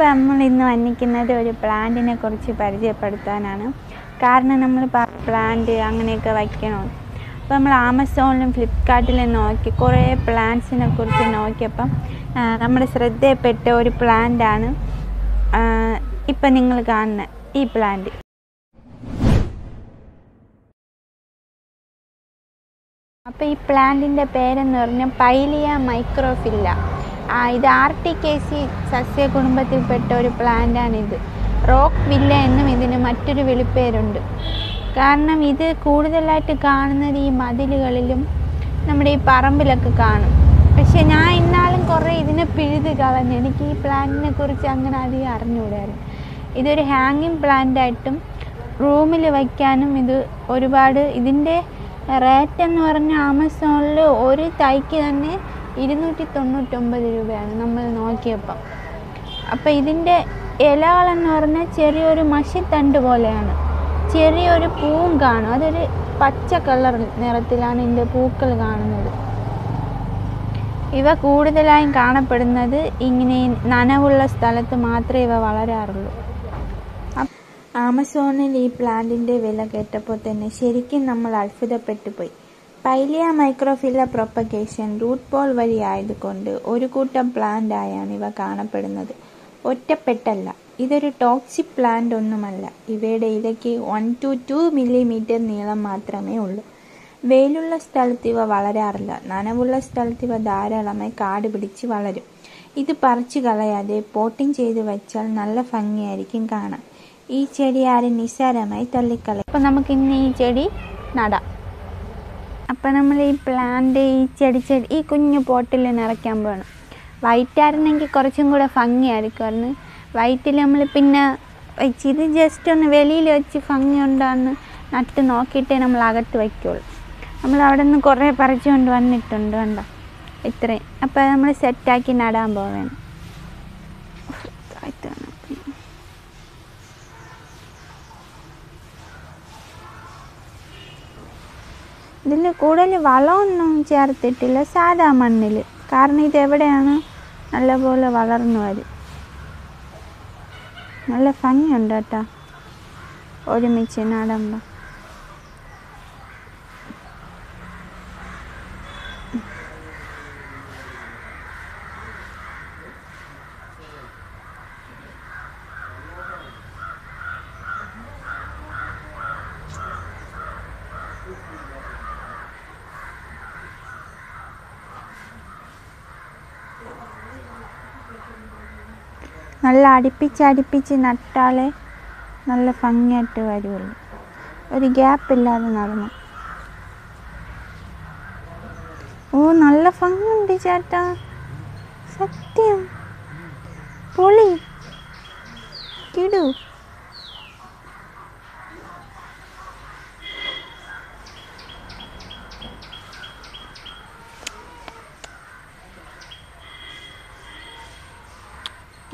അപ്പോൾ നമ്മൾ ഇന്ന് വന്നിക്കുന്നത് ഒരു പ്ലാന്റിനെ കുറിച്ച് പരിചയപ്പെടുത്താനാണ്. കാരണം നമ്മൾ പ്ലാന്റ് അങ്ങനെയൊക്കെ വയ്ക്കണം. അപ്പോൾ നമ്മൾ ആമസോണിലും ഫ്ലിപ്കാർട്ടിലും നോക്കി കുറേ പ്ലാന്റ്സിനെ കുറിച്ച് നോക്കിയപ്പം നമ്മുടെ ശ്രദ്ധയിൽപ്പെട്ട ഒരു പ്ലാന്റാണ് ഇപ്പം നിങ്ങൾ കാണുന്ന ഈ പ്ലാന്റ് അപ്പോൾ ഈ പ്ലാന്റിന്റെ പേരെന്ന് പറഞ്ഞാൽ പൈലിയ മൈക്രോഫില്ല. ഇത് ആർട്ടിക്കേസി സസ്യ കുടുംബത്തിൽപ്പെട്ട ഒരു പ്ലാന്റാണ് ഇത് റോക്ക് വില്ല എന്നും ഇതിന് മറ്റൊരു വിളിപ്പേരുണ്ട്. കാരണം ഇത് കൂടുതലായിട്ട് കാണുന്നത് ഈ മതിലുകളിലും നമ്മുടെ ഈ പറമ്പിലൊക്കെ കാണും. പക്ഷെ ഞാൻ ഇന്നാളും കുറേ ഇതിനെ പിഴുത് കളഞ്ഞു. എനിക്ക് ഈ പ്ലാന്റിനെ കുറിച്ച് അങ്ങനെ അധികം അറിഞ്ഞുകൂടായിരുന്നു. ഇതൊരു ഹാങ്ങിങ് പ്ലാന്റായിട്ടും റൂമിൽ വയ്ക്കാനും ഇത് ഒരുപാട് ഇതിന്റെ റേറ്റ് എന്ന് പറഞ്ഞാൽ ആമസോണിൽ ഒരു തൈക്ക് തന്നെ ഇരുന്നൂറ്റി തൊണ്ണൂറ്റൊമ്പത് രൂപയാണ് നമ്മൾ നോക്കിയപ്പം. അപ്പോൾ ഇതിന്റെ ഇലകളെന്ന് പറഞ്ഞാൽ ചെറിയൊരു മഷിത്തണ്ട് പോലെയാണ്. ചെറിയൊരു പൂവും കാണും. അതൊരു പച്ച കളർ നിറത്തിലാണ് ഇതിന്റെ പൂക്കൾ കാണുന്നത്. ഇവ കൂടുതലായും കാണപ്പെടുന്നത് ഇങ്ങനെ നനവുള്ള സ്ഥലത്ത് മാത്രമേ ഇവ വളരാറുള്ളൂ. ആമസോണിൽ ഈ പ്ലാന്റിന്റെ വില കേട്ടപ്പോൾ തന്നെ ശരിക്കും നമ്മൾ അത്ഭുതപ്പെട്ടു പോയി Pilea microphylla propagation root ball വഴി ആയതുകൊണ്ട് ഒരു കൂട്ടം പ്ലാന്റ് ആയാണ് ഇവ കാണപ്പെടുന്നത്. ഒറ്റപ്പെട്ടല്ല. ഇതൊരു ടോക്സിക് പ്ലാന്റ് ഒന്നുമല്ല. ഇവയുടെ ഇലയ്ക്ക് വൺ ടു ടു മില്ലിമീറ്റർ നീളം മാത്രമേ ഉള്ളൂ. വെയിലുള്ള സ്ഥലത്ത് ഇവ വളരാറില്ല. നനവുള്ള സ്ഥലത്ത് ഇവ ധാരാളമായി കാട് പിടിച്ച് വളരും. ഇത് പറിച്ചു കളയാതെ പോട്ടിങ് ചെയ്ത് വെച്ചാൽ നല്ല ഭംഗിയായിരിക്കും കാണാൻ. ഈ ചെടി ആരും നിസ്സാരമായി തള്ളിക്കളയും. അപ്പം നമുക്ക് ഇന്ന് ഈ ചെടി നടാം. അപ്പം നമ്മൾ ഈ പ്ലാന്റ് ഈ ചെടി ചെടി ഈ കുഞ്ഞു പോട്ടിൽ നിറയ്ക്കാൻ പോകണം വൈറ്റ് ആയിരുന്നെങ്കിൽ കുറച്ചും കൂടെ ഭംഗിയായിരിക്കുമായിരുന്നു. വൈറ്റിൽ നമ്മൾ പിന്നെ വെച്ച് ഇത് ജസ്റ്റ് ഒന്ന് വെളിയിൽ വെച്ച് ഭംഗി ഉണ്ടാന്ന് നട്ട് നോക്കിയിട്ടേ നമ്മൾ അകത്ത് വയ്ക്കുള്ളൂ. നമ്മൾ അവിടെ നിന്ന് കുറേ പറിച്ചുകൊണ്ട് വന്നിട്ടുണ്ട് കണ്ടോ? ഇത്രയും. അപ്പോൾ നമ്മൾ സെറ്റാക്കി നടാൻ പോവേണം. ഇതിൽ കൂടുതൽ വളമൊന്നും ചേർത്തിട്ടില്ല സാധാ മണ്ണിൽ കാരണം ഇത് എവിടെയാണ്? നല്ലപോലെ വളർന്നു വരും. നല്ല ഭംഗിയുണ്ട് കേട്ടോ. ഒരുമിച്ച് നടുമ്പോൾ നല്ല അടുപ്പിച്ച് അടുപ്പിച്ച് നട്ടാലേ നല്ല ഭംഗിയായിട്ട് വരുള്ളൂ. ഒരു ഗ്യാപ്പ് ഇല്ലാതെ നടന്നു ഓ നല്ല ഭംഗിയുണ്ട് ചേട്ടാ. സത്യം. പൊളി. കിടു.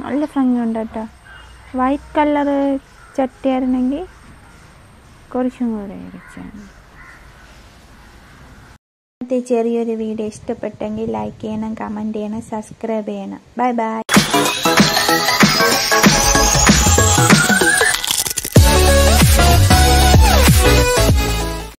നല്ല ഭംഗിയുണ്ട് കേട്ടോ. വൈറ്റ് കളറ് ചട്ടിയായിരുന്നെങ്കിൽ കുറച്ചും കൂടെ ഇരിച്ചാണ് ഇന്നത്തെ ചെറിയൊരു വീഡിയോ ഇഷ്ടപ്പെട്ടെങ്കിൽ ലൈക്ക് ചെയ്യണം കമന്റ് ചെയ്യണം സബ്സ്ക്രൈബ് ചെയ്യണം. Bye bye